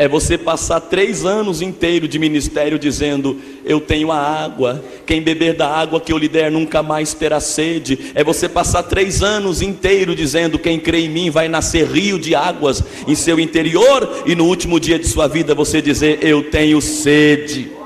é você passar três anos inteiro de ministério dizendo: Eu tenho a água, quem beber da água que eu lhe der nunca mais terá sede. É você passar três anos inteiro dizendo: Quem crê em mim vai nascer rio de águas em seu interior, e no último dia de sua vida você dizer: Eu tenho sede.